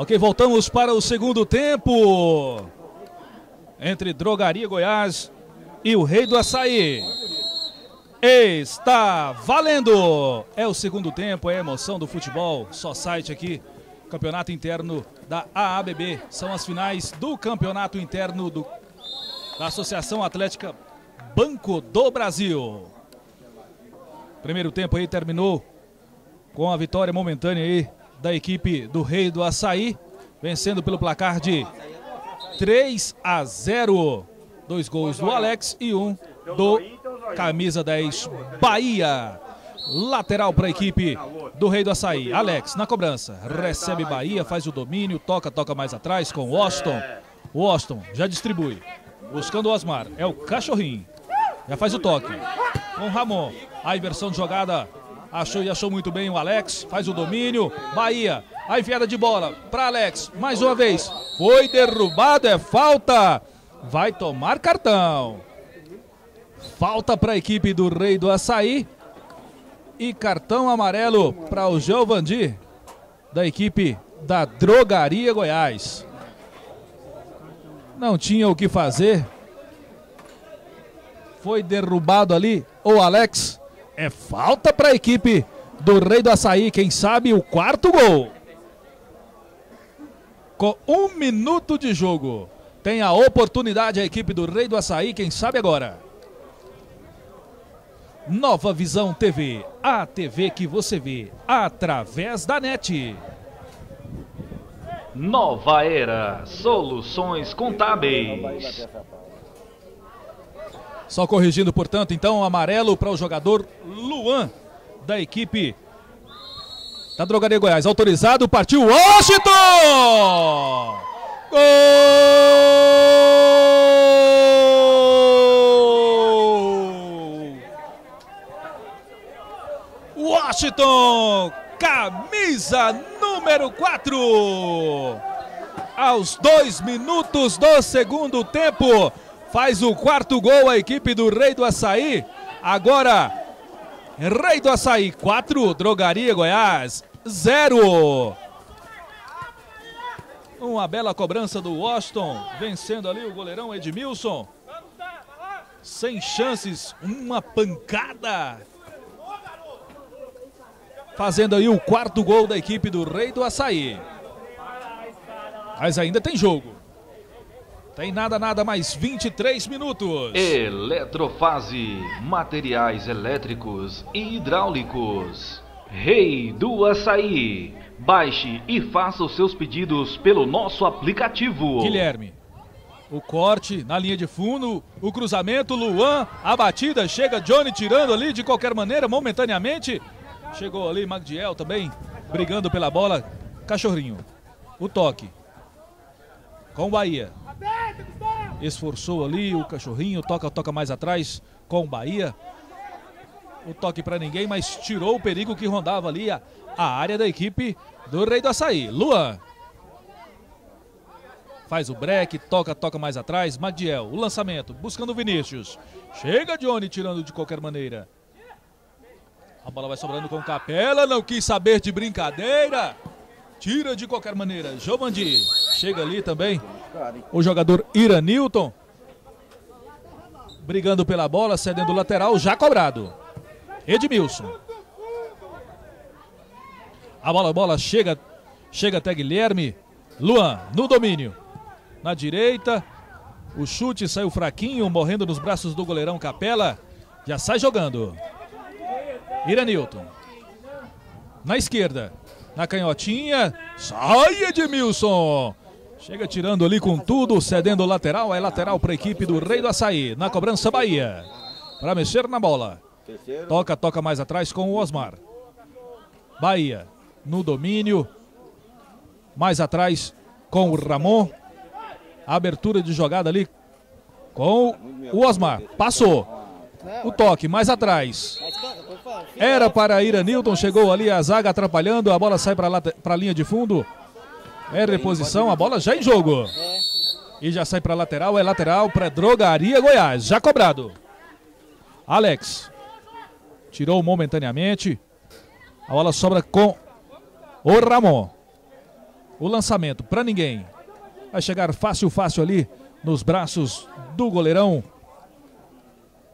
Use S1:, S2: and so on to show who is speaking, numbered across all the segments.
S1: Ok, voltamos para o segundo tempo. Entre Drogaria Goiás e o Rei do Açaí. Está valendo! É o segundo tempo, é a emoção do futebol. Só site aqui, campeonato interno da AABB. São as finais do campeonato interno do, da Associação Atlética Banco do Brasil. Primeiro tempo aí terminou com a vitória momentânea aí da equipe do Rei do Açaí, vencendo pelo placar de 3 a 0. Dois gols do Alex e um do camisa 10 Bahia. Lateral para a equipe do Rei do Açaí. Alex na cobrança. Recebe Bahia, faz o domínio, toca, toca mais atrás com Washington. Washington já distribui. Buscando o Osmar. É o cachorrinho. Já faz o toque. Com Ramon. A inversão de jogada. Achou e achou muito bem o Alex. Faz o domínio. Bahia. A enfiada de bola para Alex. Mais uma vez. Foi derrubado. É falta. Vai tomar cartão. Falta para a equipe do Rei do Açaí. E cartão amarelo para o Giovandi, da equipe da Drogaria Goiás. Não tinha o que fazer. Foi derrubado ali o Alex. É falta para a equipe do Rei do Açaí. Quem sabe o quarto gol. Com um minuto de jogo. Tem a oportunidade a equipe do Rei do Açaí. Quem sabe agora. Nova Visão TV, a TV que você vê através da net.
S2: Nova Era Soluções Contábeis.
S1: Só corrigindo, portanto, então, amarelo para o jogador Luan, da equipe da Drogaria Goiás. Autorizado, partiu Washington! Gol! Washington, camisa número 4. Aos dois minutos do segundo tempo, faz o quarto gol a equipe do Rei do Açaí. Agora, Rei do Açaí 4, Drogaria Goiás 0. Uma bela cobrança do Washington, vencendo ali o goleirão Edmilson. Sem chances, uma pancada fazendo aí o quarto gol da equipe do Rei do Açaí. Mas ainda tem jogo. Tem nada, nada, mais 23 minutos.
S2: Eletrofase, materiais elétricos e hidráulicos. Rei do Açaí. Baixe e faça os seus pedidos pelo nosso aplicativo.
S1: Guilherme. O corte na linha de fundo, o cruzamento, Luan, a batida, chega Johnny tirando ali de qualquer maneira, momentaneamente. Chegou ali Magdiel também, brigando pela bola. Cachorrinho. O toque. Com o Bahia. Esforçou ali o cachorrinho, toca, toca mais atrás com o Bahia. O toque para ninguém, mas tirou o perigo que rondava ali a, a área da equipe do Rei do Açaí. Luan. Faz o break, toca, toca mais atrás. Magdiel, o lançamento, buscando o Vinícius. Chega Johnny tirando de qualquer maneira. A bola vai sobrando com Capela, não quis saber de brincadeira. Tira de qualquer maneira. Giovandi chega ali também. O jogador Iranilton. Brigando pela bola, cedendo o lateral, já cobrado. Edmilson. A bola, a bola chega, chega até Guilherme. Luan, no domínio. Na direita. O chute saiu fraquinho, morrendo nos braços do goleirão Capela. Já sai jogando. Iranilton. Na esquerda. Na canhotinha. Sai Edmilson. Chega tirando ali com tudo, cedendo lateral. É lateral para a equipe do Rei do Açaí. Na cobrança Bahia. Para mexer na bola. Toca, toca mais atrás com o Osmar. Bahia. No domínio. Mais atrás com o Ramon. Abertura de jogada ali com o Osmar. Passou. O toque mais atrás. Era para Iranilton, chegou ali a zaga atrapalhando, a bola sai para a linha de fundo. É reposição, a bola já em jogo. E já sai para lateral, é lateral para Drogaria Goiás, já cobrado. Alex tirou momentaneamente. A bola sobra com o Ramon. O lançamento para ninguém. Vai chegar fácil, fácil ali nos braços do goleirão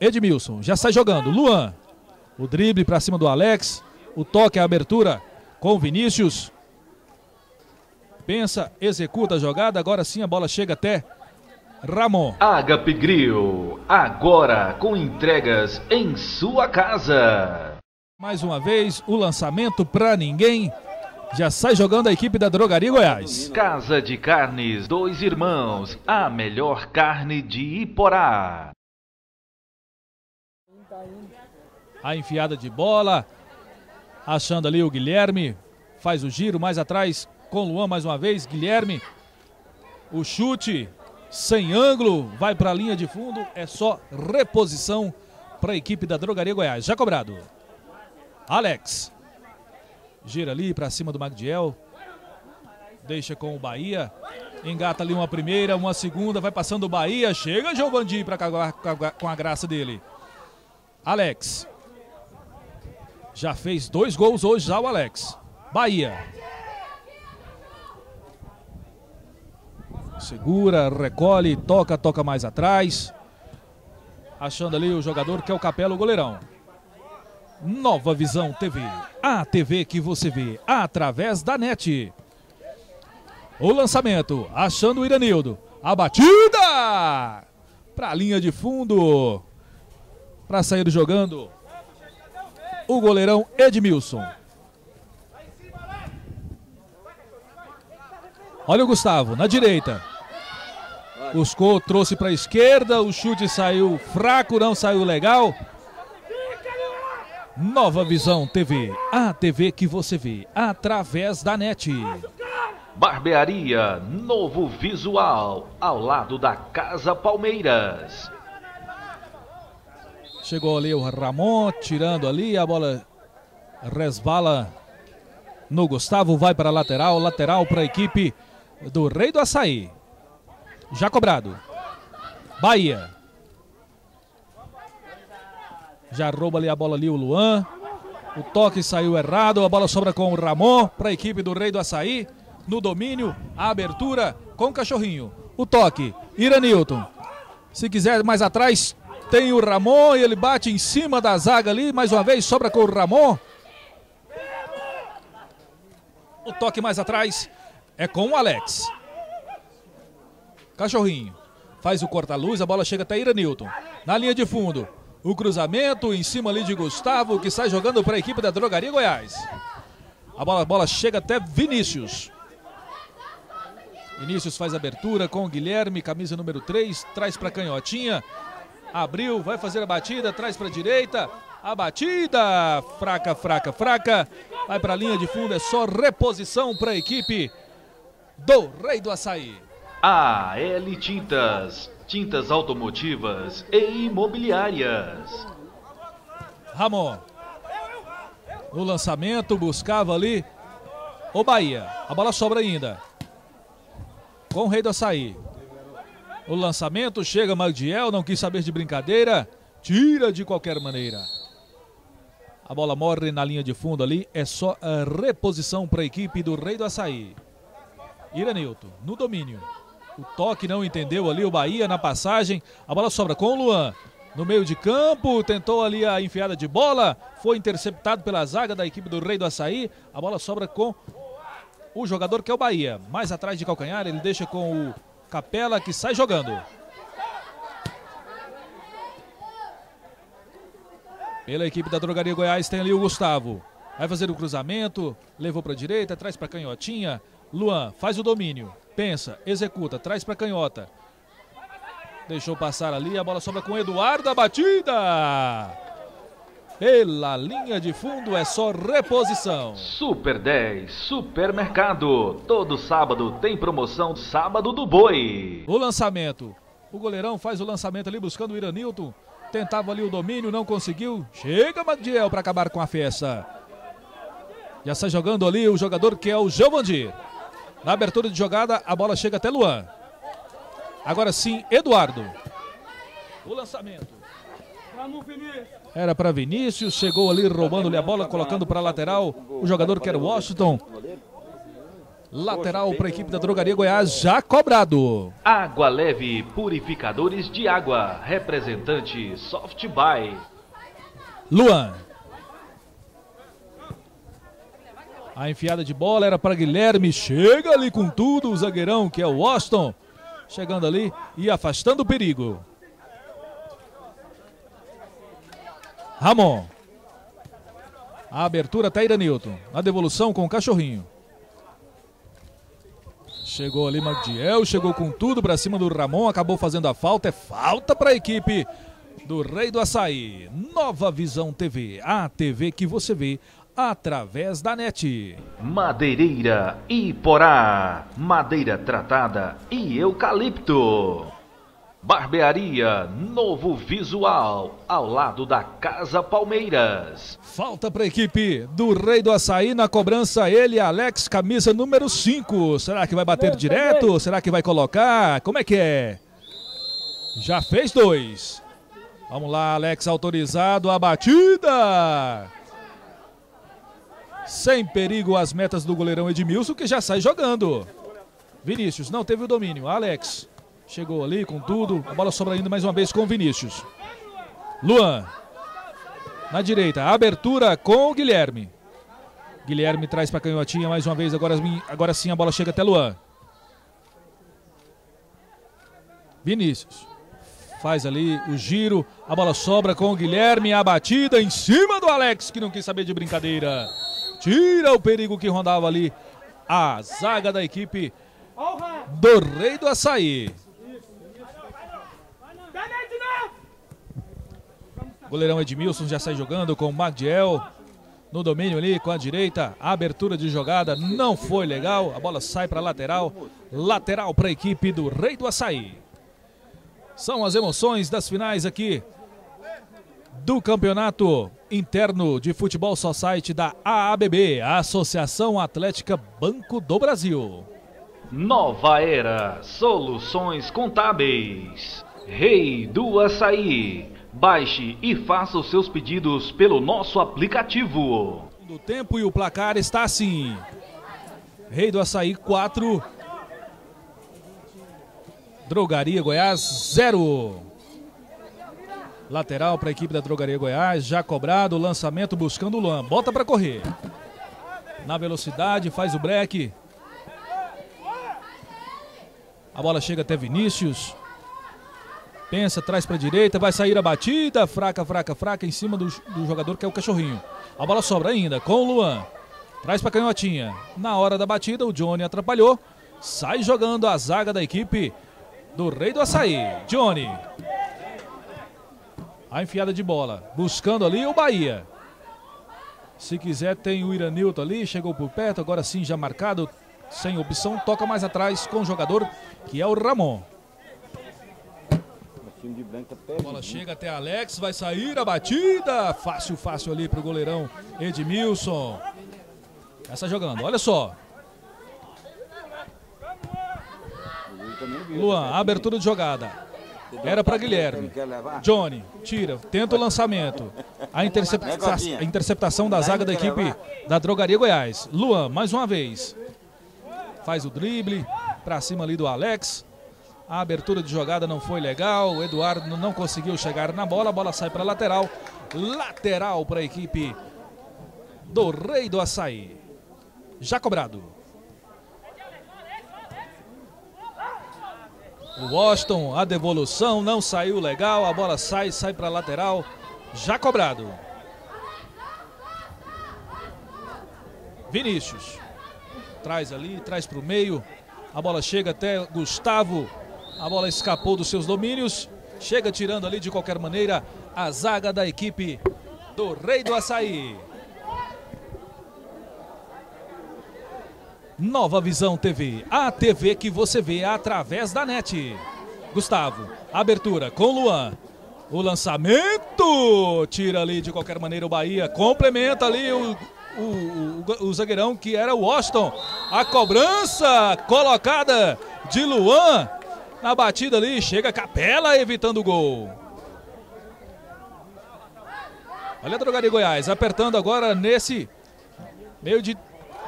S1: Edmilson. Já sai jogando. Luan. O drible para cima do Alex. O toque, a abertura com Vinícius. Pensa, executa a jogada. Agora sim a bola chega até Ramon.
S2: Agape Grill. Agora com entregas em sua casa.
S1: Mais uma vez o lançamento para ninguém. Já sai jogando a equipe da Drogaria Goiás.
S2: Casa de Carnes Dois Irmãos. A melhor carne de Iporá.
S1: A enfiada de bola. Achando ali o Guilherme. Faz o giro mais atrás com Luan mais uma vez. Guilherme. O chute sem ângulo. Vai para a linha de fundo. É só reposição para a equipe da Drogaria Goiás. Já cobrado. Alex. Gira ali para cima do Magdiel. Deixa com o Bahia. Engata ali uma primeira, uma segunda. Vai passando o Bahia. Chega Giovandi para com a graça dele. Alex. Já fez dois gols hoje já o Alex. Bahia. Segura, recolhe, toca, toca mais atrás. Achando ali o jogador que é o Capela, o goleirão. Nova Visão TV. A TV que você vê através da net. O lançamento, achando o Iranildo. A batida! Para a linha de fundo. Para sair jogando. O goleirão Edmilson. Olha o Gustavo, na direita. Buscou, trouxe para a esquerda. O chute saiu fraco, não saiu legal. Nova Visão TV, a TV que você vê através da net.
S2: Barbearia Novo Visual, ao lado da Casa Palmeiras.
S1: Chegou ali o Ramon, tirando ali, a bola resbala no Gustavo, vai para a lateral, lateral para a equipe do Rei do Açaí. Já cobrado. Bahia. Já rouba ali a bola ali o Luan. O toque saiu errado, a bola sobra com o Ramon para a equipe do Rei do Açaí. No domínio, a abertura com o cachorrinho. O toque, Iranilton. Se quiser mais atrás, tem o Ramon e ele bate em cima da zaga ali. Mais uma vez, sobra com o Ramon. O toque mais atrás é com o Alex. Cachorrinho. Faz o corta-luz, a bola chega até Iranilton. Na linha de fundo. O cruzamento em cima ali de Gustavo, que sai jogando para a equipe da Drogaria Goiás. A bola, a bola chega até Vinícius. Vinícius faz abertura com o Guilherme, camisa número 3, traz para Canhotinha. Abriu, vai fazer a batida, traz para a direita. A batida, fraca, fraca, fraca. Vai para a linha de fundo, é só reposição para a equipe do Rei do Açaí.
S2: A L Tintas, tintas automotivas e imobiliárias.
S1: Ramon. No lançamento, buscava ali o Bahia. A bola sobra ainda. Com o Rei do Açaí. O lançamento, chega Magdiel, não quis saber de brincadeira. Tira de qualquer maneira. A bola morre na linha de fundo ali. É só a reposição para a equipe do Rei do Açaí. Iranilton, no domínio. O toque não entendeu ali o Bahia na passagem. A bola sobra com o Luan. No meio de campo, tentou ali a enfiada de bola. Foi interceptado pela zaga da equipe do Rei do Açaí. A bola sobra com o jogador que é o Bahia. Mais atrás de calcanhar, ele deixa com o Capela que sai jogando. Pela equipe da Drogaria Goiás tem ali o Gustavo. Vai fazer o cruzamento, levou para a direita, traz para canhotinha. Luan faz o domínio. Pensa, executa, traz para canhota. Deixou passar ali, a bola sobra com Eduardo, a batida! Pela linha de fundo é só reposição.
S2: Super 10, Supermercado. Todo sábado tem promoção Sábado do Boi.
S1: O lançamento. O goleirão faz o lançamento ali buscando o Iranilton. Tentava ali o domínio, não conseguiu. Chega Magdiel para acabar com a festa. Já sai jogando ali o jogador que é o Giovandir. Na abertura de jogada, a bola chega até Luan. Agora sim, Eduardo. O lançamento. Era para Vinícius, chegou ali roubando-lhe a bola, colocando para a lateral o jogador que era o Washington. Lateral para a equipe da Drogaria Goiás, já cobrado.
S2: Água Leve Purificadores de Água. Representante Soft Buy.
S1: Luan. A enfiada de bola era para Guilherme. Chega ali com tudo o zagueirão, que é o Washington. Chegando ali e afastando o perigo. Ramon. A abertura Taira Newton. A devolução com o cachorrinho. Chegou ali Magdiel, chegou com tudo para cima do Ramon, acabou fazendo a falta. É falta para a equipe do Rei do Açaí. Nova Visão TV, a TV que você vê através da net.
S2: Madeireira Iporá. Madeira tratada e eucalipto. Barbearia Novo Visual, ao lado da Casa Palmeiras.
S1: Falta para a equipe do Rei do Açaí na cobrança. Ele, Alex, camisa número 5. Será que vai bater direto? Será que vai colocar? Como é que é? Já fez dois. Vamos lá, Alex autorizado. A batida. Sem perigo as metas do goleirão Edmilson, que já sai jogando. Vinícius, não teve o domínio. Alex. Chegou ali com tudo. A bola sobra ainda mais uma vez com o Vinícius. Luan. Na direita. Abertura com o Guilherme. Guilherme traz para canhotinha mais uma vez. Agora, agora sim a bola chega até Luan. Vinícius. Faz ali o giro. A bola sobra com o Guilherme. A batida em cima do Alex, que não quis saber de brincadeira. Tira o perigo que rondava ali a zaga da equipe do Rei do Açaí. Goleirão Edmilson já sai jogando com o Magdiel. No domínio ali com a direita. A abertura de jogada não foi legal. A bola sai para lateral. Lateral para a equipe do Rei do Açaí. São as emoções das finais aqui do Campeonato Interno de Futebol Society da AABB, Associação Atlética Banco do Brasil.
S2: Nova Era Soluções Contábeis. Rei do Açaí. Baixe e faça os seus pedidos pelo nosso aplicativo.
S1: Do tempo e o placar está assim. Rei do Açaí 4. Drogaria Goiás 0. Lateral para a equipe da Drogaria Goiás, já cobrado, lançamento buscando o Luan. Bota para correr. Na velocidade, faz o break. A bola chega até Vinícius. Pensa, traz para a direita, vai sair a batida. Fraca, fraca, fraca em cima do, do, jogador que é o cachorrinho. A bola sobra ainda com o Luan. Traz para canhotinha. Na hora da batida, o Johnny atrapalhou. Sai jogando a zaga da equipe do Rei do Açaí. Johnny. A enfiada de bola. Buscando ali o Bahia. Se quiser, tem o Iranilton ali. Chegou por perto. Agora sim, já marcado. Sem opção. Toca mais atrás com o jogador que é o Ramon. A bola chega até Alex, vai sair a batida. Fácil, fácil ali pro goleirão Edmilson. Essa jogando, olha só. Luan, abertura de jogada. Era para Guilherme. Johnny, tira, tenta o lançamento. A, intercepta a interceptação da zaga da equipe da Drogaria Goiás. Luan, mais uma vez. Faz o drible para cima ali do Alex. A abertura de jogada não foi legal. O Eduardo não conseguiu chegar na bola. A bola sai para lateral. Lateral para a equipe do Rei do Açaí. Já cobrado. O Washington, a devolução não saiu legal. A bola sai, sai para lateral. Já cobrado. Vinícius. Traz ali, traz para o meio. A bola chega até Gustavo a bola escapou dos seus domínios. Chega tirando ali de qualquer maneira a zaga da equipe do Rei do Açaí. Nova Visão TV, a TV que você vê através da net. Gustavo, abertura com Luan. O lançamento tira ali de qualquer maneira o Bahia, complementa ali o, o, o, o zagueirão que era o Washington. A cobrança colocada de Luan na batida ali, chega Capela evitando o gol. Olha a Drogaria Goiás, apertando agora nesse meio de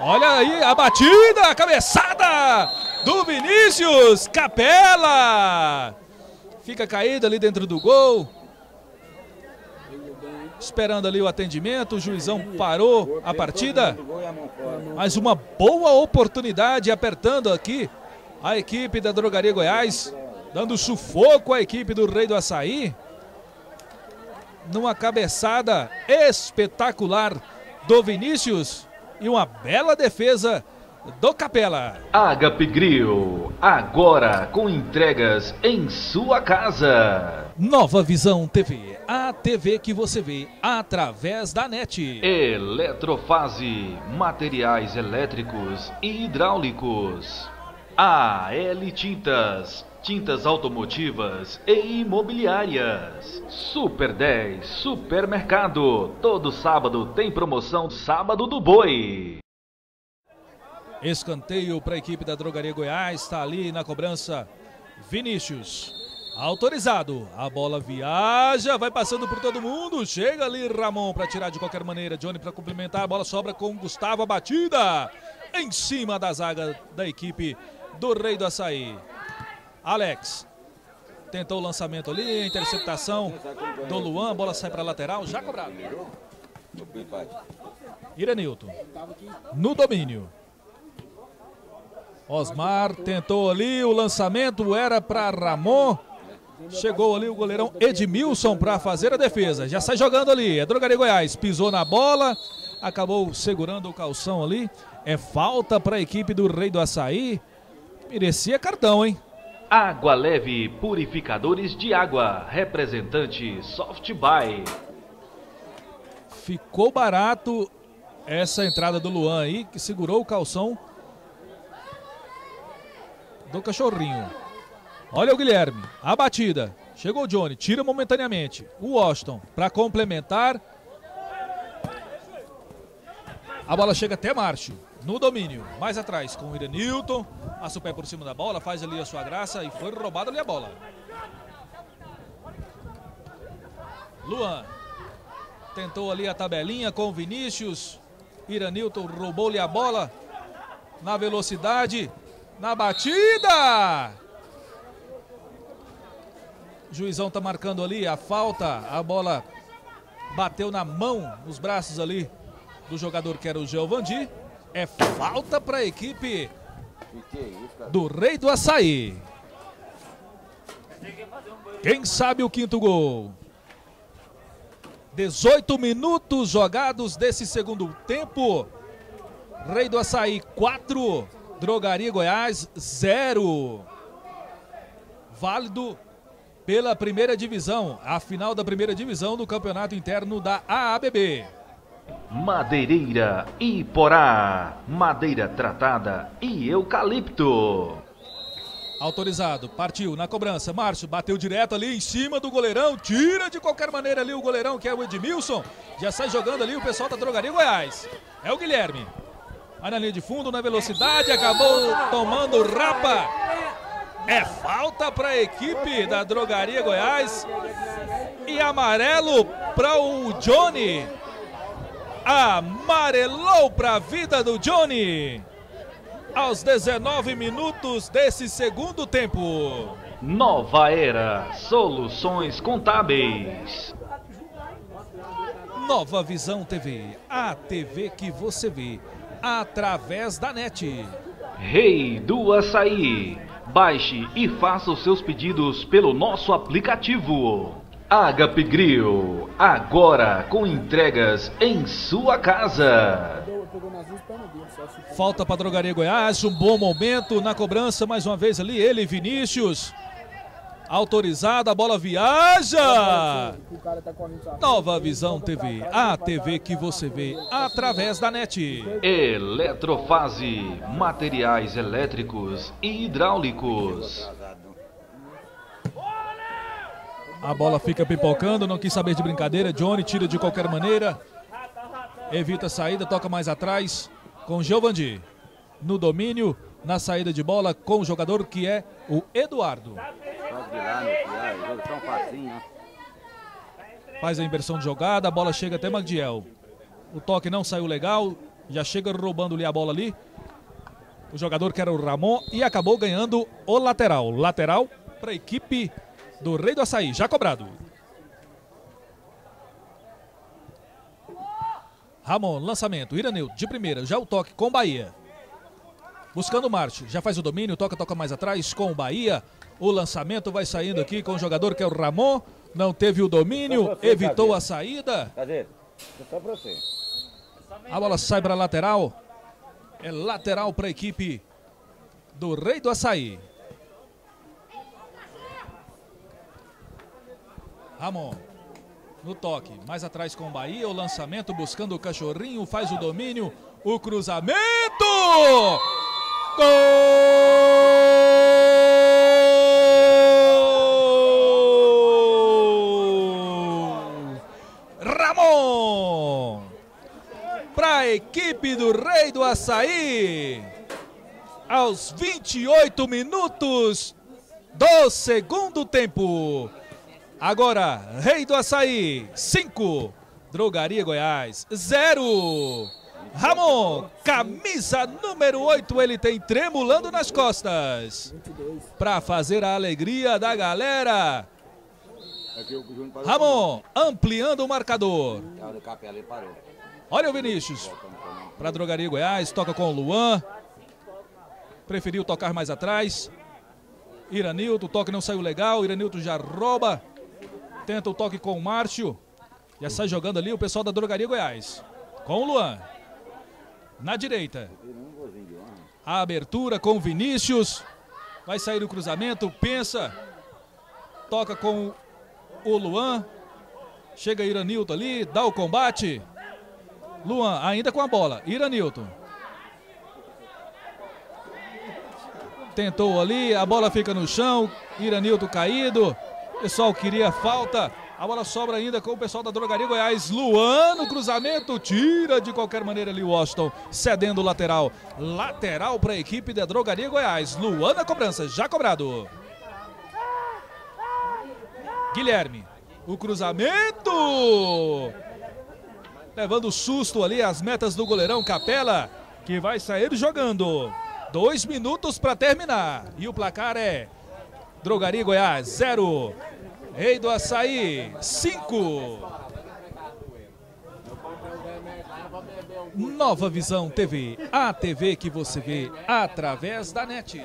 S1: Olha aí a batida, a cabeçada do Vinícius Capela. Fica caído ali dentro do gol. Esperando ali o atendimento, o juizão parou a partida. Mais uma boa oportunidade apertando aqui a equipe da Drogaria Goiás, dando sufoco à equipe do Rei do Açaí. Numa cabeçada espetacular do Vinícius e uma bela defesa do Capela.
S2: Agape Grill, agora com entregas em sua casa.
S1: Nova Visão TV, a TV que você vê através da net.
S2: Eletrofase, materiais elétricos e hidráulicos. AL Tintas, tintas automotivas e imobiliárias. Super 10 Supermercado, todo sábado tem promoção Sábado do Boi.
S1: Escanteio para a equipe da Drogaria Goiás. Está ali na cobrança Vinícius. Autorizado. A bola viaja, vai passando por todo mundo. Chega ali Ramon para tirar de qualquer maneira. Johnny para complementar. A bola sobra com Gustavo. A batida em cima da zaga da equipe do Rei do Açaí. Alex tentou o lançamento ali, interceptação do Luan. Bola sai para lateral, já cobrado. Irenilton no domínio. Osmar tentou ali o lançamento, era para Ramon. Chegou ali o goleirão Edmilson para fazer a defesa. Já sai jogando ali. É Drogaria Goiás. Pisou na bola, acabou segurando o calção ali. É falta para a equipe do Rei do Açaí. Merecia cartão, hein?
S2: Água Leve Purificadores de Água. Representante Soft Buy.
S1: Ficou barato essa entrada do Luan aí, que segurou o calção do cachorrinho. Olha o Guilherme, a batida. Chegou o Johnny, tira momentaneamente. O Washington para complementar. A bola chega até Márcio, no domínio. Mais atrás com o Irenilton. Passa o pé por cima da bola, faz ali a sua graça e foi roubada ali a bola. Luan tentou ali a tabelinha com o Vinícius. Iranilton roubou-lhe a bola na velocidade na batida. Juizão tá marcando ali a falta, a bola bateu na mão, nos braços ali do jogador que era o Geovandi. É falta para a equipe do Rei do Açaí. Quem sabe o quinto gol? 18 minutos jogados desse segundo tempo. Rei do Açaí 4, Drogaria Goiás, zero. Válido pela primeira divisão, a final da primeira divisão do campeonato interno da AABB.
S2: Madeireira Iporá, madeira tratada e eucalipto.
S1: Autorizado, partiu na cobrança. Márcio bateu direto ali em cima do goleirão. Tira de qualquer maneira ali o goleirão, que é o Edmilson. Já sai jogando ali o pessoal da Drogaria Goiás. É o Guilherme. Vai na linha de fundo, na velocidade, acabou tomando rapa. É falta para a equipe da Drogaria Goiás. E amarelo para o Johnny. Amarelou para a vida do Johnny. Aos 19 minutos desse segundo tempo.
S2: Nova Era Soluções Contábeis.
S1: Nova Visão TV, a TV que você vê através da net.
S2: Rei do Açaí. Baixe e faça os seus pedidos pelo nosso aplicativo. Agape Grill, agora com entregas em sua casa.
S1: Falta para a Drogaria Goiás, um bom momento na cobrança, mais uma vez ali, ele, Vinícius. Autorizada, a bola viaja. Nova Visão TV, a TV que você vê através da net.
S2: Eletrofase, materiais elétricos e hidráulicos.
S1: A bola fica pipocando, não quis saber de brincadeira. Johnny tira de qualquer maneira. Evita a saída, toca mais atrás com Giovandi. No domínio, na saída de bola com o jogador que é o Eduardo. Faz a inversão de jogada, a bola chega até Magdiel. O toque não saiu legal. Já chega roubando-lhe a bola ali. O jogador que era o Ramon e acabou ganhando o lateral. Lateral para a equipe do Rei do Açaí. Já cobrado. Ramon, lançamento. Iranildo de primeira. Já o toque com Bahia. Buscando o Marte. Já faz o domínio. Toca, toca mais atrás com o Bahia. O lançamento vai saindo aqui com o jogador que é o Ramon. Não teve o domínio. evitou a saída.
S3: Cadê? Só pra você.
S1: A bola sai para lateral. É lateral para a equipe do Rei do Açaí. Ramon. No toque. Mais atrás com o Bahia. O lançamento buscando o cachorrinho. Faz o domínio. O cruzamento! Gol! Ramon! Para a equipe do Rei do Açaí. Aos 28 minutos do segundo tempo. Agora, Rei do Açaí, 5. Drogaria Goiás, 0. Ramon, camisa número 8, ele tem tremulando nas costas. Para fazer a alegria da galera. Ramon, ampliando o marcador. Olha o Vinícius. Para Drogaria Goiás, toca com o Luan. Preferiu tocar mais atrás. Iranilton, o toque não saiu legal. Iranilton já rouba. Tenta o toque com o Márcio. Já sai jogando ali o pessoal da Drogaria Goiás. Com o Luan. Na direita. A abertura com o Vinícius. Vai sair o cruzamento. Pensa. Toca com o Luan. Chega Iranilton ali. Dá o combate. Luan ainda com a bola. Iranilton. Tentou ali. A bola fica no chão. Iranilton caído. Pessoal queria falta. A bola sobra ainda com o pessoal da Drogaria Goiás. Luan no cruzamento. Tira de qualquer maneira ali o Washington. Cedendo o lateral. Lateral para a equipe da Drogaria Goiás. Luan na cobrança. Já cobrado. Guilherme. O cruzamento. Levando susto ali as metas do goleirão Capela. Que vai sair jogando. Dois minutos para terminar. E o placar é Drogaria Goiás, 0. Rei do Açaí, 5. Nova Visão TV, a TV que você vê através da net.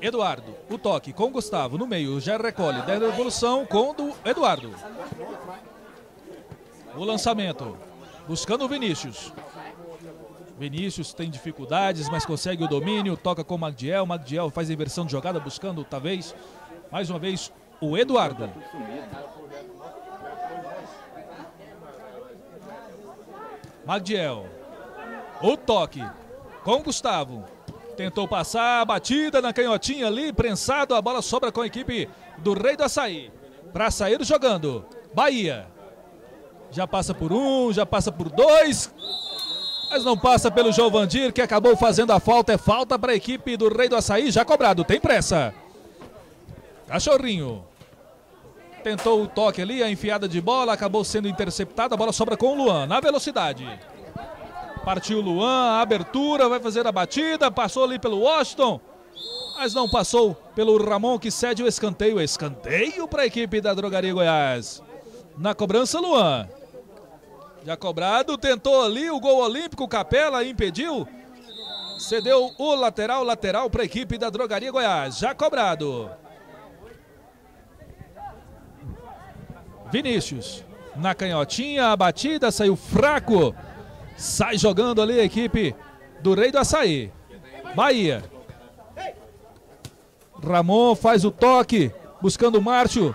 S1: Eduardo, o toque com Gustavo no meio, já recolhe da evolução com do Eduardo. O lançamento, buscando o Vinícius. Vinícius tem dificuldades, mas consegue o domínio, toca com o Magdiel, Magdiel faz a inversão de jogada, buscando talvez, mais uma vez, o Eduardo. Magdiel, o toque com Gustavo, tentou passar, batida na canhotinha ali, prensado, a bola sobra com a equipe do Rei do Açaí. Para sair jogando, Bahia. Já passa por um, já passa por dois, mas não passa pelo João Vandir, que acabou fazendo a falta. É falta para a equipe do Rei do Açaí, já cobrado. Tem pressa. Cachorrinho. Tentou o toque ali, a enfiada de bola, acabou sendo interceptada. A bola sobra com o Luan, na velocidade. Partiu o Luan, a abertura, vai fazer a batida. Passou ali pelo Washington. Mas não passou pelo Ramon, que cede o escanteio. Escanteio para a equipe da Drogaria Goiás. Na cobrança, Luan. Já cobrado, tentou ali o gol olímpico, Capela impediu. Cedeu o lateral, lateral para a equipe da Drogaria Goiás. Já cobrado. Vinícius. Na canhotinha, a batida saiu fraco. Sai jogando ali a equipe do Rei do Açaí. Bahia. Ramon faz o toque, buscando o Márcio.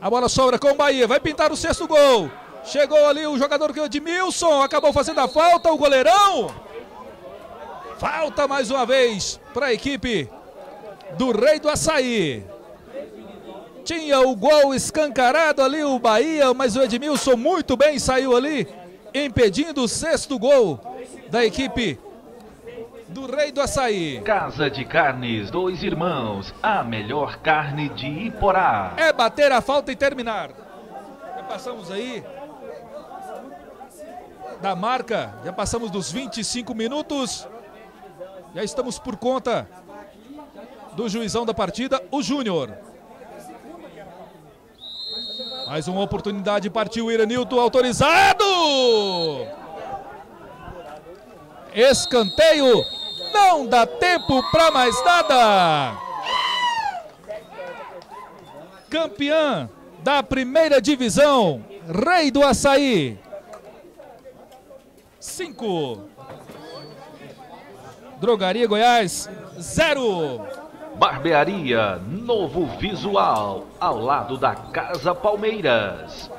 S1: A bola sobra com o Bahia, vai pintar o sexto gol. Chegou ali o jogador que é o Edmilson, acabou fazendo a falta, o goleirão. Falta mais uma vez para a equipe do Rei do Açaí. Tinha o gol escancarado ali o Bahia, mas o Edmilson muito bem saiu ali, impedindo o sexto gol da equipe do Rei do Açaí.
S2: Casa de Carnes Dois Irmãos, a melhor carne de Iporá.
S1: É bater a falta e terminar. passamos aí da marca, já passamos dos 25 minutos. Já estamos por conta do juizão da partida, o Júnior. Mais uma oportunidade, partiu Iranilton, autorizado! Escanteio, não dá tempo para mais nada! Campeã da primeira divisão, Rei do Açaí. 5. Drogaria Goiás, 0.
S2: Barbearia Novo Visual, ao lado da Casa Palmeiras.